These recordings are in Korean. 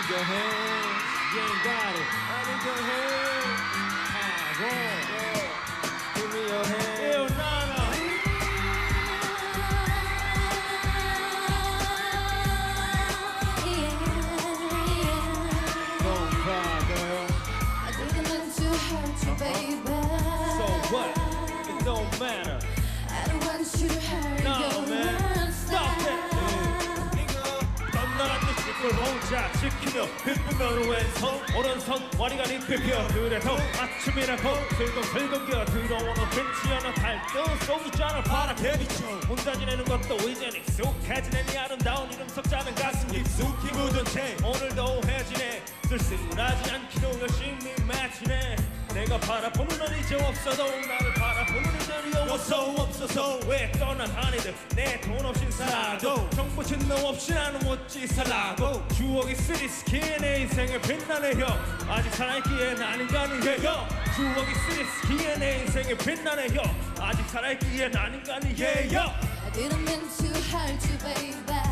need your hand. You ain't got it. I need your hand. Ah, yeah. Give me your hand. Ew, Nana. Don't cry, girl. I didn't mean to hurt you, baby. So what? It don't matter. I don't want you to hurt 자 지키며 빗으면 왼손 오른손 와리가니 빗겨 그래도 아침이라고 슬금슬금 겨. 들어오는 괜지 않아 달떠. 쏘기잖아 파랗게 비춰 혼자 지내는 것도 이젠 익숙해지네 네 아름다운 이름 석자는 가슴 깊숙이 묻은 채. 오늘도 해지네 쓸쓸하지 않기도 열심히 맺히네 내가 바라보는 넌 이제 없어도 나를 바라보는 이들이 없어 없어서 왜 떠나가니들 내 돈 없인 살아도 정보 진노 없이 나는 어찌 살라고 추억이 쓰리스키에 내 인생을 빛나네 형. 아직 살아있기에 난 인간이에요 추억이 쓰리스키에 내 인생을 빛나네 형. 아직 살아있기에 난 인간이에요 I didn't mean to hurt you, baby.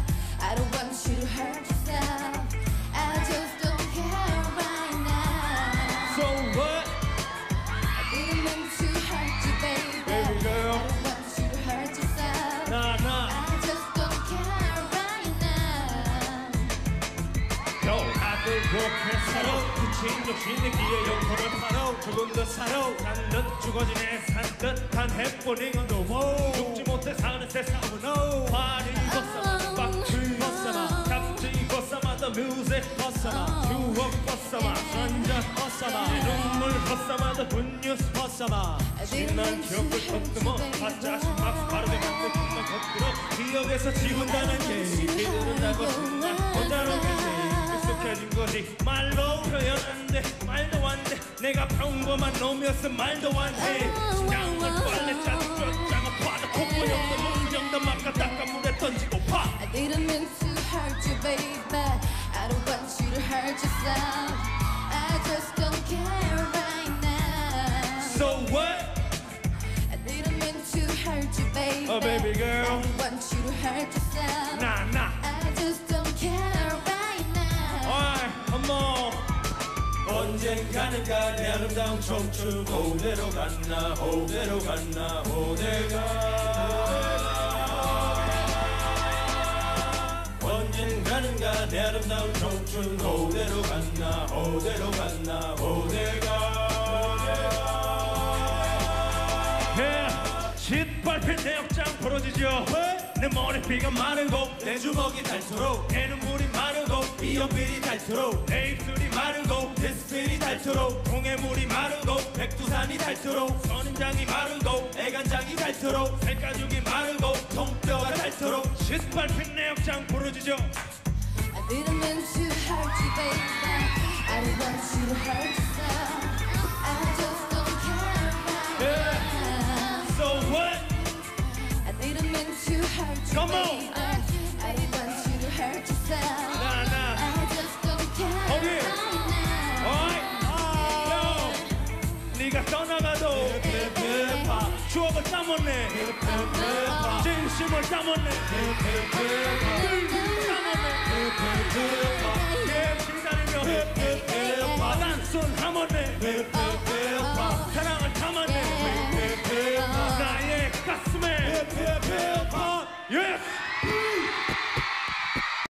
그렇게 살아 그친 욕심의 기에 영혼을 팔아 조금 더 살아 산듯 죽어지네 산듯한 해보닝은 노모 죽지 못해 사는 세상은 no 파리 벗삼아 박을 벗삼아 잡지 벗삼아 the music 벗삼아 추억 벗삼아 선전 벗삼아 내 눈물 벗삼아 the good news 벗삼아 지난 기억을 더듬어 가짜 심박 바르게 만든 순간 거꾸로 기억에서 지운다는 게 기다린다고 순간 혼자로 익숙해진 거지 말로 표현 안돼 말도 안돼 내가 평범한 놈이었어 말도 안해 심장을 빨래 짜고 쫓아가 바다 콧물이 없는 문정도 막아 닦아 물에 던지고 파 I didn't mean to hurt you, baby. I don't want you to hurt yourself. I just don't care right now. So what? I didn't mean to hurt you, baby. Oh, baby girl. I don't want you to hurt yourself. 나나 언젠가는 가 내 아름다운 청춘. 호대로 갔나 호대로 갔나 호대가. 언젠가는가 내 아름다운 청춘. 호대로 갔나 호대로 갔나 호대가. 짓밟힌 내 역장 부러지죠 내 머리피가 마르고 내 주먹이 닳도록 내 눈물이 마르고 이 연필이 닳도록 내 입술이 마르고 내 스필이 닳도록 동해물이 마르고 백두산이 닳도록 선인장이 마르고 애간장이 닳도록 새가죽이 마르고 통뼈가 닳도록 짓밟힌 내 역장 부러지죠 I didn't mean to hurt you, baby. I don't want you to hurt yourself. Come on. I don't want you to hurt yourself. 나나 I just don't care 거기. right now. 어이 요 네가 떠나가도 추억을 따먹네 진심을 따먹네